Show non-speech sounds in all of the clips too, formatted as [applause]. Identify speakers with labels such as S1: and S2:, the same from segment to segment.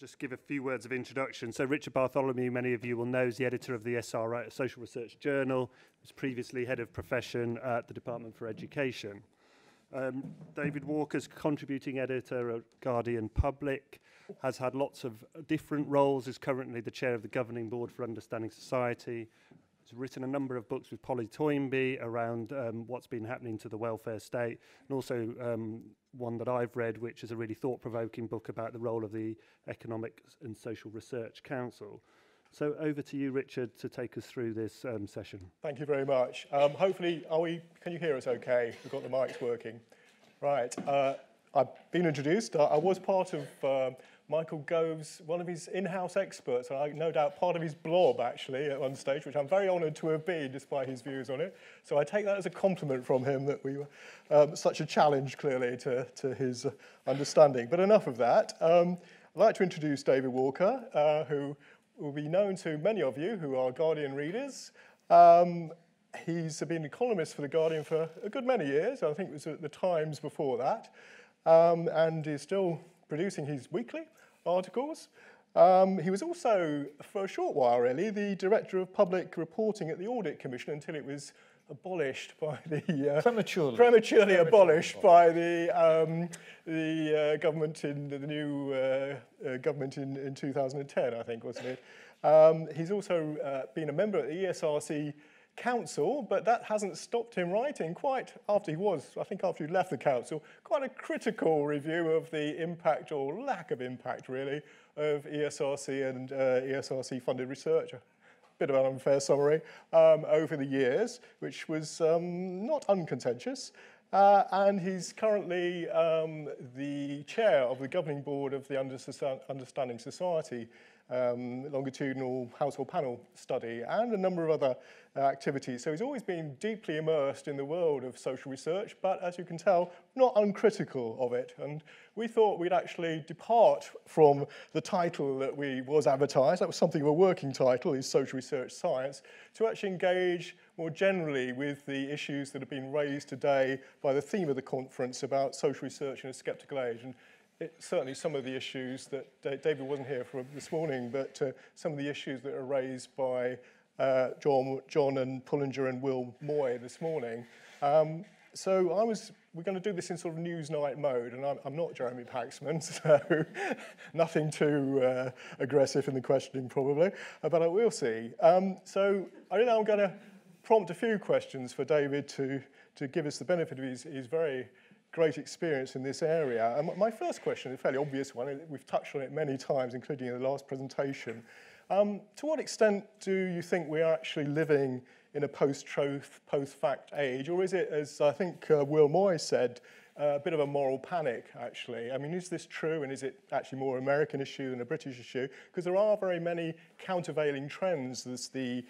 S1: just give a few words of introduction. So Richard Bartholomew, many of you will know, is the editor of the SRA Social Research Journal, was previously head of profession at the Department for Education. Um, David Walker's contributing editor at Guardian Public, has had lots of different roles, is currently the chair of the governing board for Understanding Society, has written a number of books with Polly Toynbee around um, what's been happening to the welfare state, and also um, one that I've read, which is a really thought-provoking book about the role of the Economic and Social Research Council. So over to you, Richard, to take us through this um, session.
S2: Thank you very much. Um, hopefully, are we, can you hear us okay? We've got the mics working. Right. Uh, I've been introduced. I, I was part of uh, Michael Gove's, one of his in-house experts, and I no doubt part of his blob, actually, at one stage, which I'm very honoured to have been, despite his views on it. So I take that as a compliment from him that we were um, such a challenge, clearly, to, to his understanding. But enough of that. Um, I'd like to introduce David Walker, uh, who will be known to many of you who are Guardian readers. Um, he's been an economist for The Guardian for a good many years. I think it was at the Times before that. Um, and is still producing his weekly articles. Um, he was also, for a short while really, the Director of Public Reporting at the Audit Commission until it was abolished by the
S3: uh, prematurely,
S2: prematurely abolished by the um, the uh, government in the new uh, uh, government in, in 2010, I think, wasn't it? Um, he's also uh, been a member of the ESRC council, but that hasn't stopped him writing quite after he was, I think after he left the council, quite a critical review of the impact or lack of impact really of ESRC and uh, ESRC funded research A bit of an unfair summary, um, over the years, which was um, not uncontentious. Uh, and he's currently um, the chair of the governing board of the Understanding Society, um, longitudinal household panel study, and a number of other uh, activities. So he's always been deeply immersed in the world of social research, but as you can tell, not uncritical of it. And we thought we'd actually depart from the title that we was advertised, that was something of a working title, is Social Research Science, to actually engage more generally with the issues that have been raised today by the theme of the conference about social research in a skeptical age. And it, certainly some of the issues that David wasn't here for this morning, but uh, some of the issues that are raised by uh, John, John and Pullinger and Will Moy this morning. Um, so I was, we're going to do this in sort of Newsnight mode, and I'm, I'm not Jeremy Paxman, [laughs] so nothing too uh, aggressive in the questioning probably, uh, but I will see. Um, so I think I'm going to prompt a few questions for David to, to give us the benefit of his, his very great experience in this area. And my first question, a fairly obvious one. We've touched on it many times, including in the last presentation. Um, to what extent do you think we are actually living in a post-truth, post-fact age? Or is it, as I think uh, Will Moy said, a bit of a moral panic, actually. I mean, is this true, and is it actually more American issue than a British issue? Because there are very many countervailing trends. There's the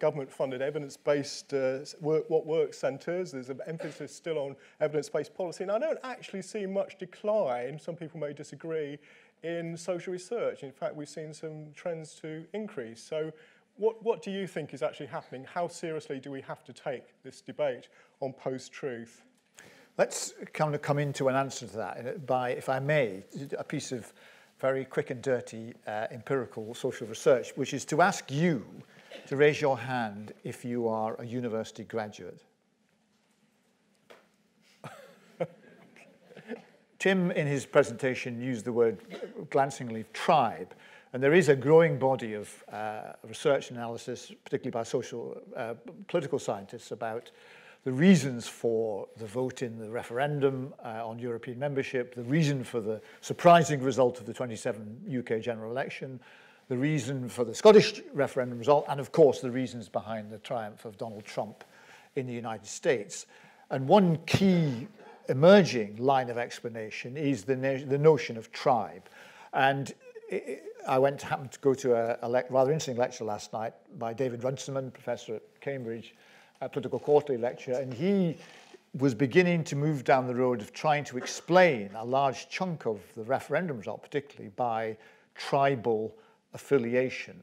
S2: government-funded evidence-based uh, work, what works centres. There's an emphasis still on evidence-based policy. And I don't actually see much decline, some people may disagree, in social research. In fact, we've seen some trends to increase. So what, what do you think is actually happening? How seriously do we have to take this debate on post-truth?
S3: Let's kind of come into an answer to that by, if I may, a piece of very quick and dirty uh, empirical social research, which is to ask you to raise your hand if you are a university graduate. [laughs] Tim, in his presentation, used the word glancingly tribe. And there is a growing body of uh, research and analysis, particularly by social, uh, political scientists, about the reasons for the vote in the referendum uh, on European membership, the reason for the surprising result of the 27 UK general election, the reason for the Scottish referendum result, and of course the reasons behind the triumph of Donald Trump in the United States. And one key emerging line of explanation is the, the notion of tribe. And it, I went to happen to go to a, a rather interesting lecture last night by David Runciman, professor at Cambridge, a political quarterly lecture, and he was beginning to move down the road of trying to explain a large chunk of the referendum result, particularly by tribal affiliation,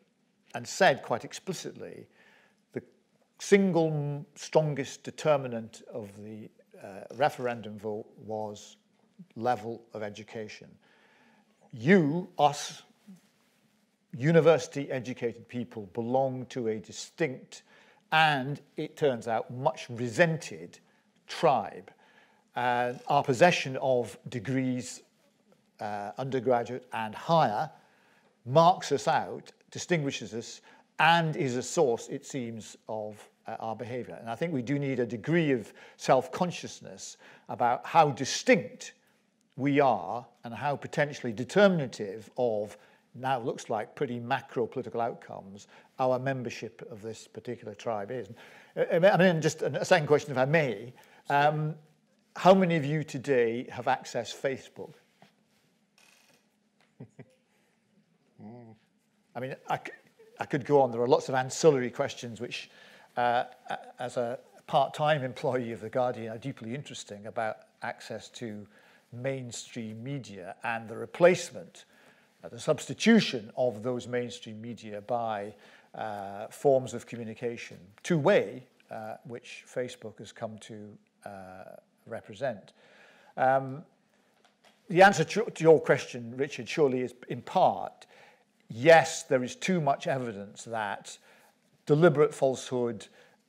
S3: and said quite explicitly the single strongest determinant of the uh, referendum vote was level of education. You, us, university educated people belong to a distinct and, it turns out, much resented tribe. And our possession of degrees, uh, undergraduate and higher, marks us out, distinguishes us, and is a source, it seems, of uh, our behavior. And I think we do need a degree of self-consciousness about how distinct we are and how potentially determinative of now looks like pretty macro political outcomes our membership of this particular tribe is. I mean, just a second question, if I may. Um, how many of you today have accessed Facebook? [laughs] I mean, I, I could go on. There are lots of ancillary questions which, uh, as a part-time employee of The Guardian, are deeply interesting about access to mainstream media and the replacement, the substitution of those mainstream media by uh, forms of communication, two-way, uh, which Facebook has come to uh, represent. Um, the answer to, to your question, Richard, surely is in part, yes, there is too much evidence that deliberate falsehood,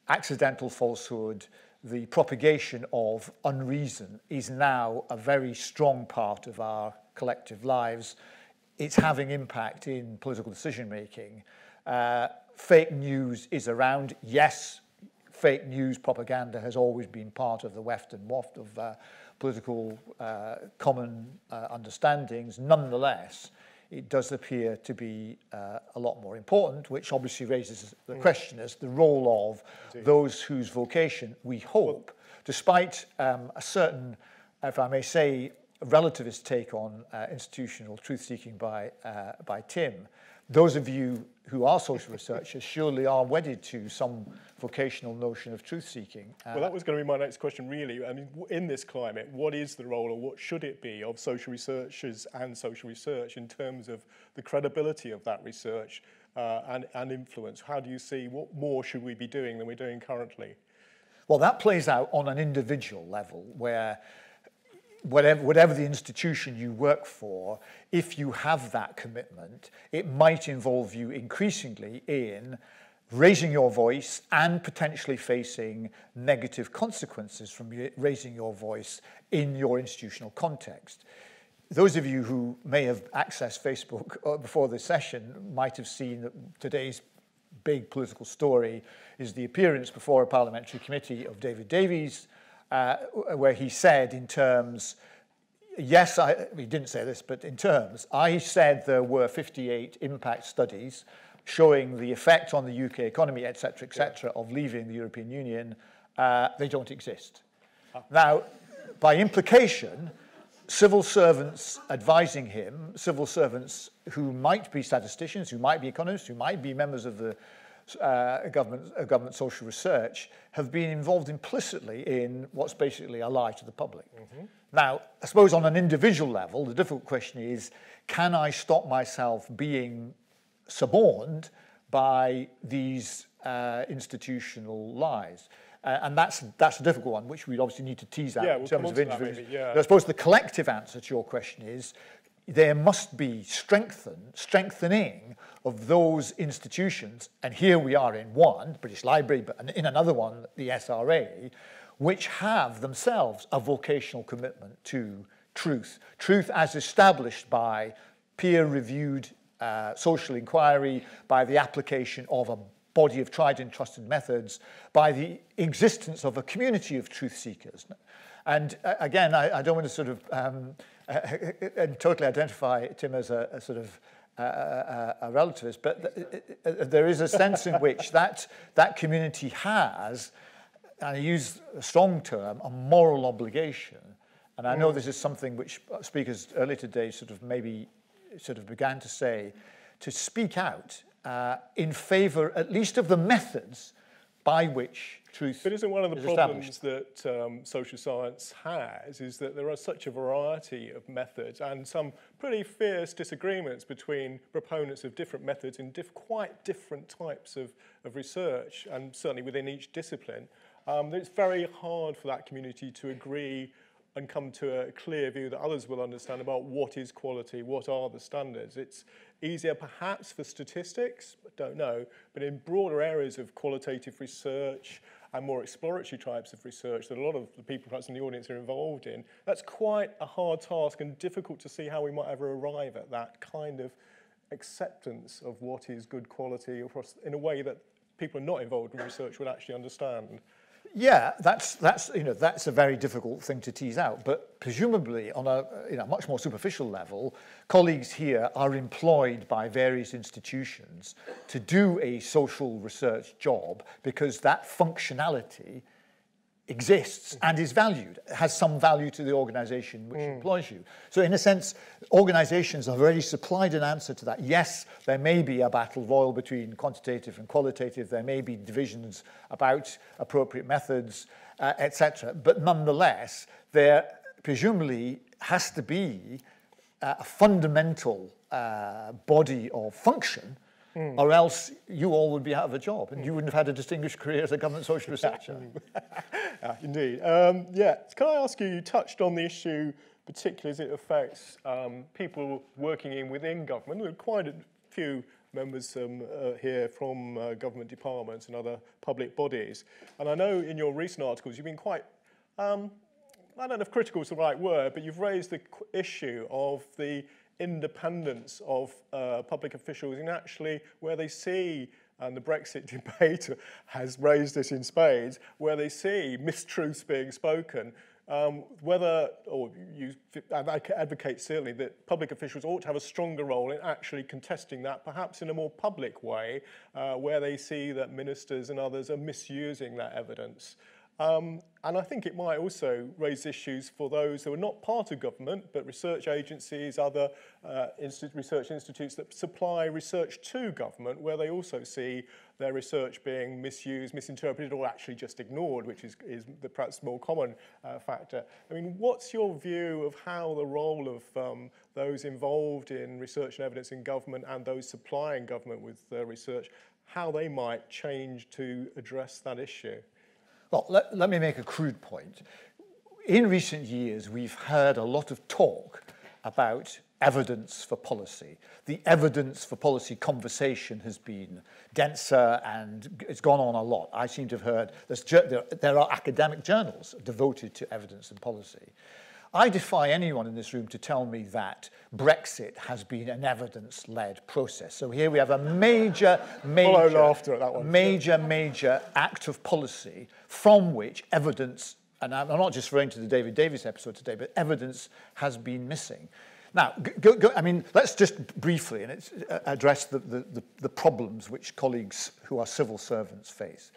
S3: accidental falsehood, the propagation of unreason is now a very strong part of our collective lives. It's having impact in political decision making. Uh, fake news is around. Yes, fake news propaganda has always been part of the weft and waft of uh, political uh, common uh, understandings. Nonetheless, it does appear to be uh, a lot more important, which obviously raises the mm. question as the role of Indeed. those whose vocation we hope, despite um, a certain, if I may say, relativist take on uh, institutional truth-seeking by, uh, by Tim, those of you who are social researchers surely are wedded to some vocational notion of truth-seeking.
S2: Uh, well, that was going to be my next question, really. I mean, in this climate, what is the role or what should it be of social researchers and social research in terms of the credibility of that research uh, and, and influence? How do you see what more should we be doing than we're doing currently?
S3: Well, that plays out on an individual level where whatever, whatever the institution you work for, if you have that commitment, it might involve you increasingly in raising your voice and potentially facing negative consequences from raising your voice in your institutional context. Those of you who may have accessed Facebook uh, before this session might have seen that today's big political story is the appearance before a parliamentary committee of David Davis, uh, where he said in terms, yes, I, he didn't say this, but in terms, I said there were 58 impact studies showing the effect on the UK economy, etc., etc., yeah. of leaving the European Union. Uh, they don't exist. Now, by implication, civil servants advising him, civil servants who might be statisticians, who might be economists, who might be members of the uh, government, uh, government social research have been involved implicitly in what's basically a lie to the public. Mm -hmm. Now, I suppose on an individual level, the difficult question is, can I stop myself being suborned by these uh, institutional lies? Uh, and that's that's a difficult one, which we obviously need to tease out
S2: yeah,
S3: in
S2: we'll
S3: terms of individuals.
S2: Maybe, yeah. I
S3: suppose the collective answer to your question is there must be strengthen, strengthening of those institutions, and here we are in one, British Library, but in another one, the SRA, which have themselves a vocational commitment to truth. Truth as established by peer-reviewed uh, social inquiry, by the application of a body of tried and trusted methods, by the existence of a community of truth seekers. And uh, again, I, I don't want to sort of um, [laughs] and totally identify Tim as a, a sort of a, a, a relativist, but th uh, there is a sense in which that, that community has, and I use a strong term, a moral obligation. And I know mm. this is something which speakers earlier today sort of maybe sort of began to say, to speak out uh, in favor at least of the methods by which truth
S2: But isn't one of the problems that um, social science has is that there are such a variety of methods and some pretty fierce disagreements between proponents of different methods in diff quite different types of, of research and certainly within each discipline. Um, it's very hard for that community to agree and come to a clear view that others will understand about what is quality, what are the standards. It's easier perhaps for statistics, don't know, but in broader areas of qualitative research and more exploratory types of research that a lot of the people perhaps in the audience are involved in, that's quite a hard task and difficult to see how we might ever arrive at that kind of acceptance of what is good quality across, in a way that people not involved in research would actually understand.
S3: Yeah, that's, that's, you know, that's a very difficult thing to tease out. But presumably, on a you know, much more superficial level, colleagues here are employed by various institutions to do a social research job because that functionality exists and is valued, has some value to the organization which mm. employs you. So in a sense, organizations have already supplied an answer to that. Yes, there may be a battle royal between quantitative and qualitative, there may be divisions about appropriate methods, uh, etc. But nonetheless, there presumably has to be uh, a fundamental uh, body of function Mm. or else you all would be out of a job and you wouldn't have had a distinguished career as a government social [laughs] researcher.
S2: yeah, [laughs] indeed. Um, yeah, can I ask you, you touched on the issue, particularly as it affects um, people working in within government. There are quite a few members um, uh, here from uh, government departments and other public bodies. And I know in your recent articles you've been quite, um, I don't know if critical is the right word, but you've raised the issue of the independence of uh, public officials in actually where they see and the Brexit [laughs] debate has raised this in spades, where they see mistruths being spoken, um, whether, or you advocate certainly that public officials ought to have a stronger role in actually contesting that, perhaps in a more public way, uh, where they see that ministers and others are misusing that evidence. Um, and I think it might also raise issues for those who are not part of government, but research agencies, other uh, research institutes that supply research to government, where they also see their research being misused, misinterpreted, or actually just ignored, which is, is the perhaps more common uh, factor. I mean, what's your view of how the role of um, those involved in research and evidence in government and those supplying government with uh, research, how they might change to address that issue?
S3: Well, let, let me make a crude point. In recent years, we've heard a lot of talk about evidence for policy. The evidence for policy conversation has been denser and it's gone on a lot. I seem to have heard there, there are academic journals devoted to evidence and policy. I defy anyone in this room to tell me that Brexit has been an evidence-led process. So here we have a major, major, major, major act of policy from which evidence, and I'm not just referring to the David Davis episode today, but evidence has been missing. Now, go, go, I mean, let's just briefly and uh, address the, the, the problems which colleagues who are civil servants face.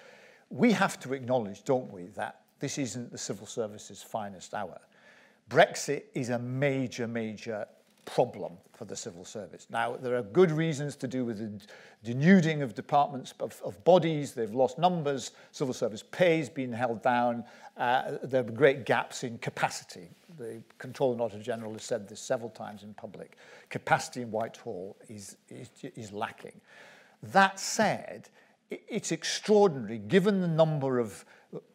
S3: We have to acknowledge, don't we, that this isn't the civil service's finest hour. Brexit is a major, major problem for the civil service. Now, there are good reasons to do with the denuding of departments, of, of bodies, they've lost numbers, civil service pay has been held down, uh, there are great gaps in capacity. The Controller and Auditor General has said this several times in public. Capacity in Whitehall is, is, is lacking. That said, it's extraordinary, given the number of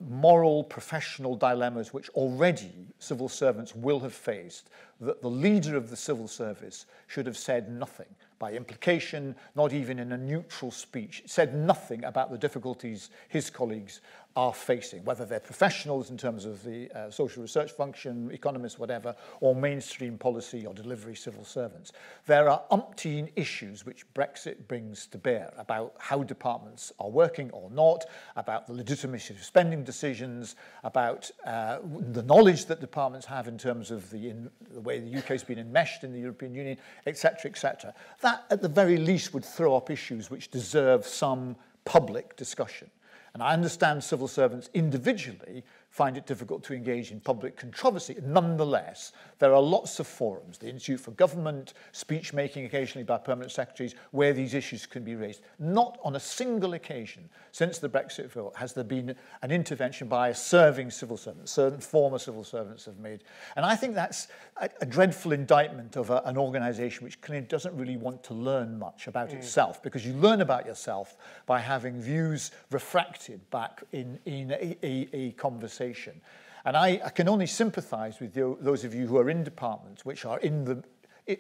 S3: moral, professional dilemmas which already civil servants will have faced, that the leader of the civil service should have said nothing. By implication, not even in a neutral speech, said nothing about the difficulties his colleagues are facing, whether they're professionals in terms of the uh, social research function, economists, whatever, or mainstream policy or delivery civil servants. There are umpteen issues which Brexit brings to bear about how departments are working or not, about the legitimacy of spending decisions, about uh, the knowledge that departments have in terms of the, in, the way the UK has been enmeshed in the European Union, etc., etc. That, at the very least, would throw up issues which deserve some public discussion. And I understand civil servants individually find it difficult to engage in public controversy. Nonetheless, there are lots of forums, the Institute for Government, speech making occasionally by permanent secretaries, where these issues can be raised. Not on a single occasion since the Brexit vote has there been an intervention by a serving civil servant. Certain former civil servants have made. And I think that's a, a dreadful indictment of a, an organisation which clearly doesn't really want to learn much about mm. itself, because you learn about yourself by having views refracted back in, in a, a, a conversation conversation. And I, I can only sympathise with you, those of you who are in departments which are in the,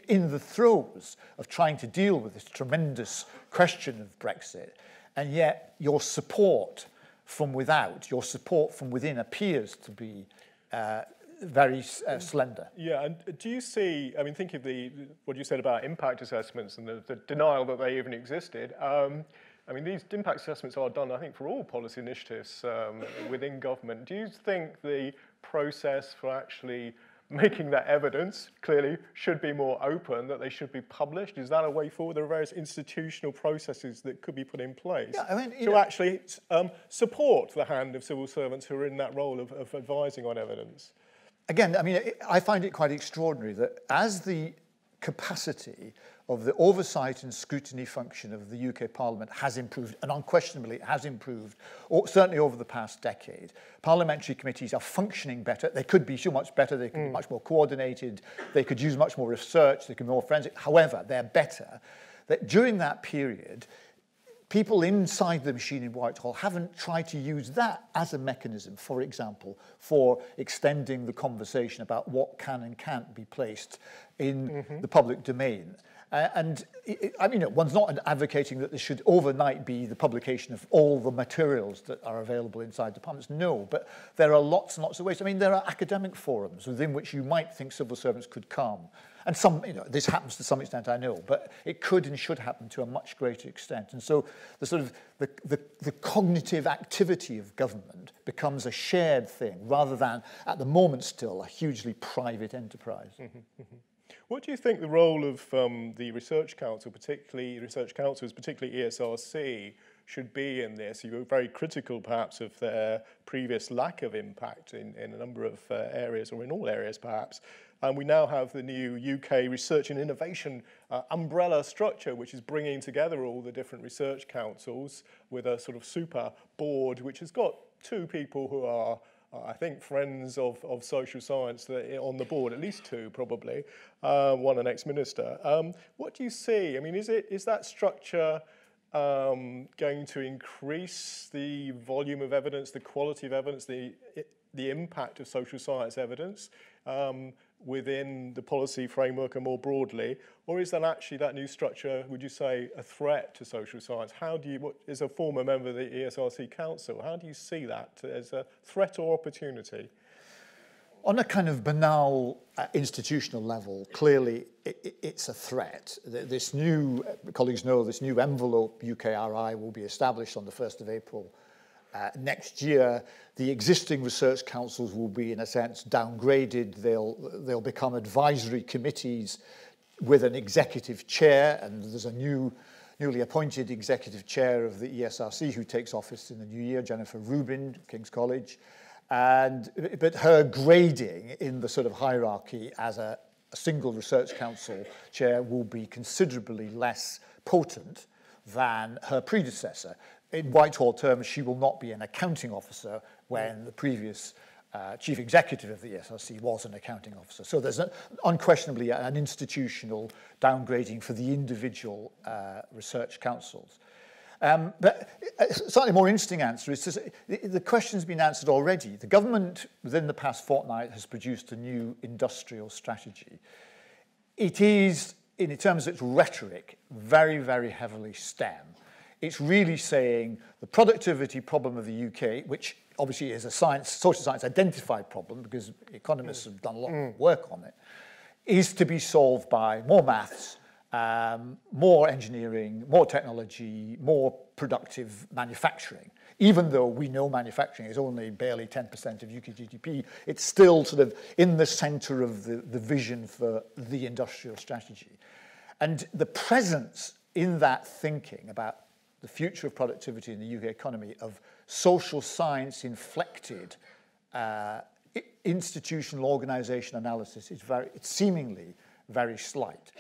S3: in the throes of trying to deal with this tremendous question of Brexit, and yet your support from without, your support from within appears to be uh, very uh, slender.
S2: Yeah, and do you see, I mean, think of the, what you said about impact assessments and the, the denial that they even existed. Um, I mean, these impact assessments are done, I think, for all policy initiatives um, within government. Do you think the process for actually making that evidence clearly should be more open, that they should be published? Is that a way forward? There are various institutional processes that could be put in place
S3: yeah, I mean,
S2: to know, actually um, support the hand of civil servants who are in that role of, of advising on evidence.
S3: Again, I mean, I find it quite extraordinary that as the capacity of the oversight and scrutiny function of the UK Parliament has improved, and unquestionably it has improved, or certainly over the past decade. Parliamentary committees are functioning better. They could be so much better. They could mm. be much more coordinated. They could use much more research. They could be more forensic. However, they're better. That during that period, people inside the machine in Whitehall haven't tried to use that as a mechanism, for example, for extending the conversation about what can and can't be placed in mm-hmm. the public domain. Uh, and it, I mean, one's not advocating that this should overnight be the publication of all the materials that are available inside departments. No, but there are lots and lots of ways. I mean, there are academic forums within which you might think civil servants could come. And some, you know, this happens to some extent, I know, but it could and should happen to a much greater extent. And so the sort of the, the, the cognitive activity of government becomes a shared thing rather than, at the moment still, a hugely private enterprise. Mm-hmm,
S2: mm-hmm. What do you think the role of um, the Research Council, particularly Research Councils, particularly ESRC, should be in this? You were very critical, perhaps, of their previous lack of impact in, in a number of uh, areas, or in all areas, perhaps. And we now have the new UK Research and Innovation uh, umbrella structure, which is bringing together all the different research councils with a sort of super board, which has got two people who are uh, I think friends of, of social science on the board, at least two probably, uh, one an ex-minister. Um, what do you see? I mean, is it is that structure um, going to increase the volume of evidence, the quality of evidence, the the impact of social science evidence? Um, within the policy framework and more broadly, or is that actually that new structure, would you say, a threat to social science? How do you, what, as a former member of the ESRC Council, how do you see that as a threat or opportunity?
S3: On a kind of banal uh, institutional level, clearly it, it's a threat. This new, colleagues know, this new envelope UKRI will be established on the 1st of April uh, next year, the existing research councils will be, in a sense, downgraded. They'll, they'll become advisory committees with an executive chair, and there's a new, newly appointed executive chair of the ESRC who takes office in the new year, Jennifer Rubin, King's College. And, but her grading in the sort of hierarchy as a, a single research council chair will be considerably less potent than her predecessor in Whitehall terms, she will not be an accounting officer when the previous uh, chief executive of the ESRC was an accounting officer. So there's an, unquestionably an institutional downgrading for the individual uh, research councils. Um, but a slightly more interesting answer is to, the, the question's been answered already. The government within the past fortnight has produced a new industrial strategy. It is, in terms of its rhetoric, very, very heavily STEM. It's really saying the productivity problem of the UK, which obviously is a science, social science identified problem because economists have done a lot of work on it, is to be solved by more maths, um, more engineering, more technology, more productive manufacturing. Even though we know manufacturing is only barely 10% of UK GDP, it's still sort of in the center of the, the vision for the industrial strategy. And the presence in that thinking about the future of productivity in the UK economy of social science inflected uh, institutional organization analysis is very, it's seemingly very slight.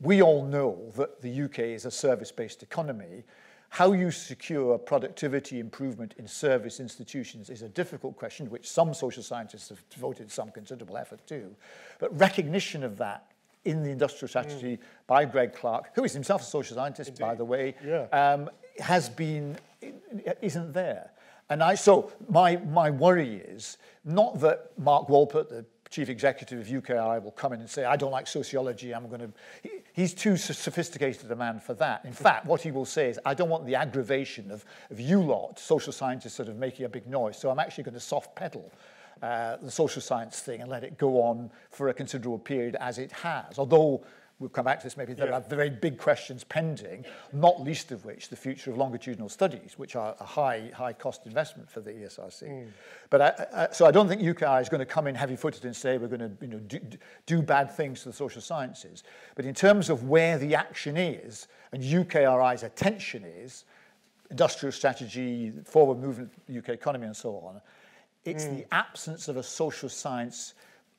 S3: We all know that the UK is a service-based economy. How you secure productivity improvement in service institutions is a difficult question, which some social scientists have devoted some considerable effort to. But recognition of that in the industrial strategy mm. by Greg Clark, who is himself a social scientist, Indeed. by the way, yeah. um, has been, isn't there. And I, so my, my worry is not that Mark Walport, the chief executive of UKRI, will come in and say, I don't like sociology, I'm going to... He, he's too sophisticated a man for that. In fact, what he will say is, I don't want the aggravation of, of you lot, social scientists, sort of making a big noise, so I'm actually going to soft pedal uh, the social science thing and let it go on for a considerable period as it has. Although we'll come back to this maybe, there yeah. are very big questions pending, not least of which the future of longitudinal studies, which are a high, high cost investment for the ESRC. Mm. But I, I, so I don't think UKRI is going to come in heavy-footed and say we're going to you know, do, do bad things to the social sciences. But in terms of where the action is and UKRI's attention is, industrial strategy, forward movement, UK economy and so on, it's mm. the absence of a social science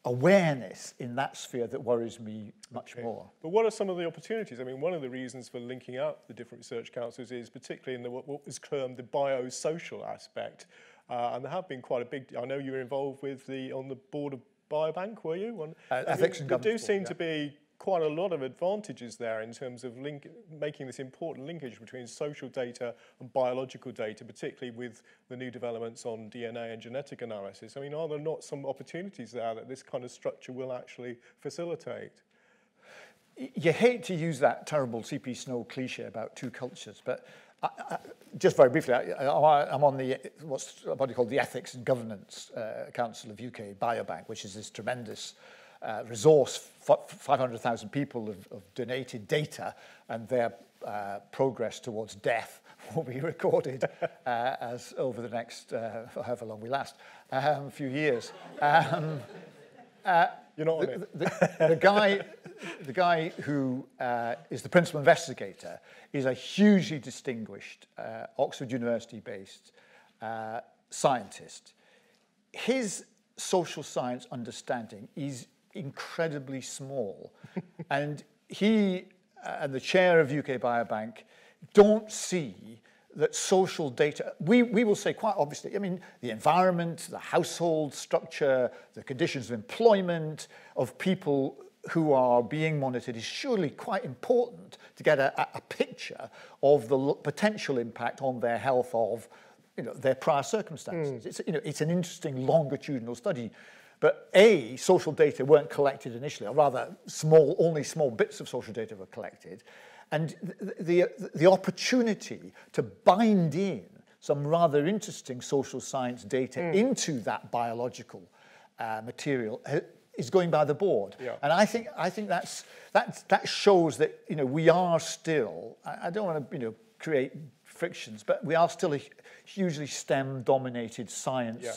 S3: awareness in that sphere that worries me much okay. more.
S2: But what are some of the opportunities? I mean, one of the reasons for linking up the different research councils is particularly in the, what, what is termed the biosocial aspect. Uh, and there have been quite a big, I know you were involved with the, on the board of Biobank, were you?
S3: On, uh, ethics and governance.
S2: There do seem yeah. to be quite a lot of advantages there in terms of link, making this important linkage between social data and biological data, particularly with the new developments on DNA and genetic analysis. I mean, are there not some opportunities there that this kind of structure will actually facilitate?
S3: You hate to use that terrible CP Snow cliche about two cultures, but I, I, just very briefly, I, am on the what's a body called the Ethics and Governance uh, Council of UK Biobank, which is this tremendous resource, 500,000 people have, have donated data and their uh, progress towards death [laughs] will be recorded uh, as over the next, uh, however long we last, um, few years. Um,
S2: uh, You're not
S3: the, the, the, guy, the guy who uh, is the principal investigator is a hugely distinguished uh, Oxford University-based uh, scientist. His social science understanding is incredibly small. [laughs] and he uh, and the chair of UK Biobank don't see that social data, we, we will say quite obviously, I mean, the environment, the household structure, the conditions of employment of people who are being monitored is surely quite important to get a, a picture of the potential impact on their health of you know, their prior circumstances. Mm. It's, you know, it's an interesting longitudinal study but A, social data weren't collected initially, or rather small, only small bits of social data were collected. And the, the, the opportunity to bind in some rather interesting social science data mm. into that biological uh, material uh, is going by the board. Yeah. And I think, I think that's, that, that shows that you know, we are still, I, I don't want to you know, create frictions, but we are still a hugely STEM-dominated science yeah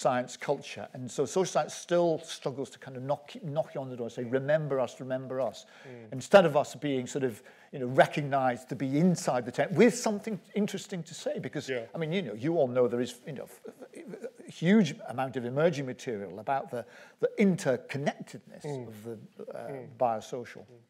S3: science culture. And so social science still struggles to kind of knock, knock you on the door and say, remember us, remember us. Mm. Instead of us being sort of, you know, recognized to be inside the tent with something interesting to say. Because, yeah. I mean, you know, you all know there is, you know, a huge amount of emerging material about the, the interconnectedness mm. of the uh, mm. biosocial. Mm.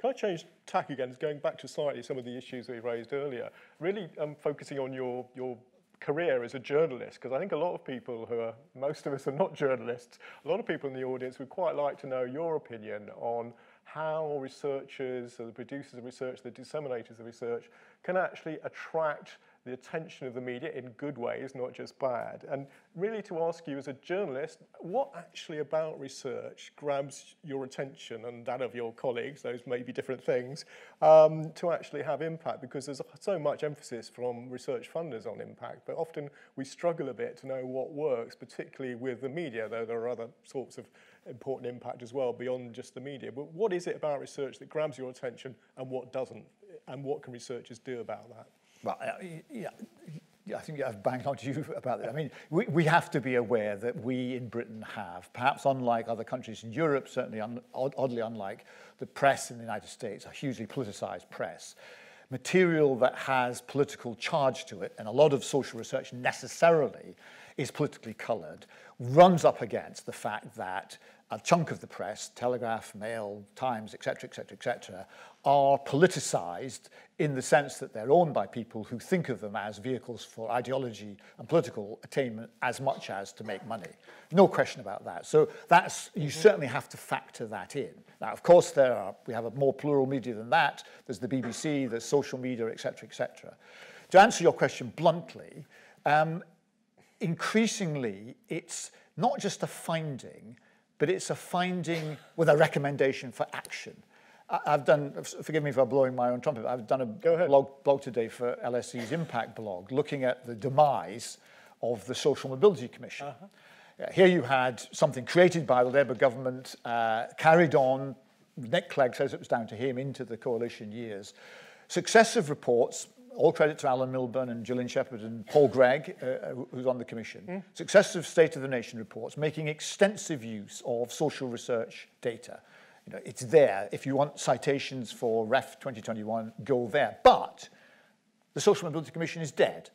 S2: Can I change tack again? Going back to slightly some of the issues we raised earlier, really um, focusing on your, your career as a journalist, because I think a lot of people who are, most of us are not journalists, a lot of people in the audience would quite like to know your opinion on how researchers, the producers of research, the disseminators of research, can actually attract the attention of the media in good ways, not just bad. And really to ask you as a journalist, what actually about research grabs your attention and that of your colleagues, those may be different things, um, to actually have impact? Because there's so much emphasis from research funders on impact, but often we struggle a bit to know what works, particularly with the media, though there are other sorts of important impact as well beyond just the media. But what is it about research that grabs your attention and what doesn't? And what can researchers do about that?
S3: Well, yeah, I think I've banged on to you about that. I mean, we, we have to be aware that we in Britain have, perhaps unlike other countries in Europe, certainly un, oddly unlike the press in the United States, a hugely politicized press, material that has political charge to it, and a lot of social research necessarily is politically colored, runs up against the fact that a chunk of the press, Telegraph, Mail, Times, etc., etc., etc., are politicized in the sense that they're owned by people who think of them as vehicles for ideology and political attainment as much as to make money. No question about that. So that's, you certainly have to factor that in. Now, of course, there are, we have a more plural media than that. There's the BBC, there's social media, etc., etc. To answer your question bluntly, um, increasingly, it's not just a finding, but it's a finding with a recommendation for action. I've done, forgive me for blowing my own trumpet, I've done a blog, blog today for LSE's Impact blog looking at the demise of the Social Mobility Commission. Uh -huh. Here you had something created by the Labour government, uh, carried on, Nick Clegg says it was down to him into the coalition years. Successive reports, all credit to Alan Milburn and Gillian Shephard and Paul Gregg, uh, who's on the commission. Mm. Successive State of the Nation reports making extensive use of social research data. You know, it's there. If you want citations for REF 2021, go there. But the Social Mobility Commission is dead.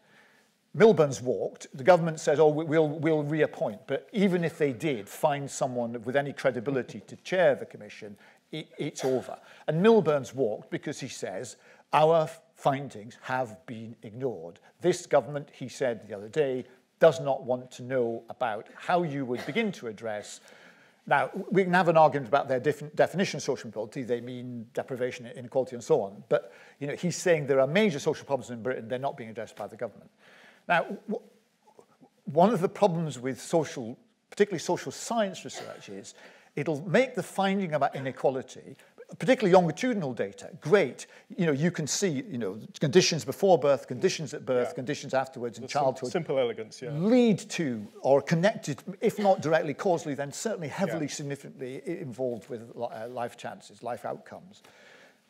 S3: Milburn's walked. The government says, oh, we'll, we'll reappoint. But even if they did find someone with any credibility to chair the commission, it, it's over. And Milburn's walked because he says, our findings have been ignored. This government, he said the other day, does not want to know about how you would begin to address now, we can have an argument about their definition of social mobility. They mean deprivation, inequality, and so on. But you know, he's saying there are major social problems in Britain. They're not being addressed by the government. Now, one of the problems with social, particularly social science research is it'll make the finding about inequality particularly longitudinal data, great. You know, you can see, you know, conditions before birth, conditions at birth, yeah. conditions afterwards in childhood.
S2: Simple elegance, yeah.
S3: Lead to or connected, if not directly causally, then certainly heavily yeah. significantly involved with uh, life chances, life outcomes.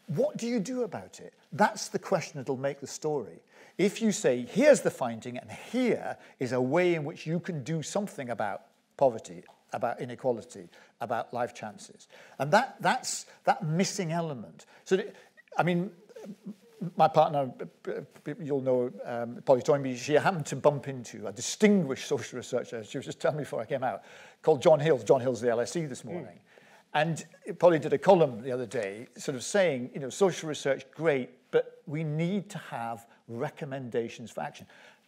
S3: What do you do about it? That's the question that'll make the story. If you say, here's the finding, and here is a way in which you can do something about poverty, about inequality, about life chances. And that, that's that missing element. So, I mean, my partner, you'll know, um, Polly Toynbee, she happened to bump into a distinguished social researcher, she was just telling me before I came out, called John Hills. John Hills, the LSE this hmm. morning. Mm. And Polly did a column the other day sort of saying, you know, social research, great, but we need to have recommendations for action.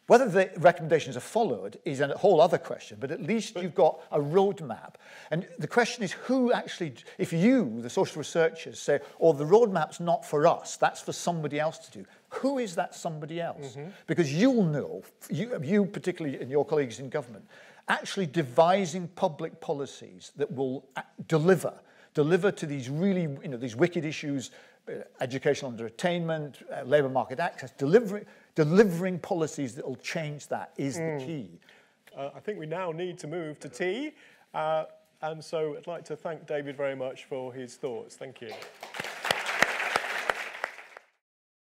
S3: Whether the recommendations are followed is a whole other question, but at least you've got a roadmap. And the question is who actually, if you, the social researchers, say, oh, the roadmap's not for us, that's for somebody else to do, who is that somebody else? Mm -hmm. Because you'll know, you, you particularly and your colleagues in government, actually devising public policies that will deliver, deliver to these really, you know, these wicked issues, uh, educational underattainment, uh, labour market access, delivering, delivering policies that will change that is mm. the key.
S2: Uh, I think we now need to move to tea. Uh, and so I'd like to thank David very much for his thoughts. Thank you.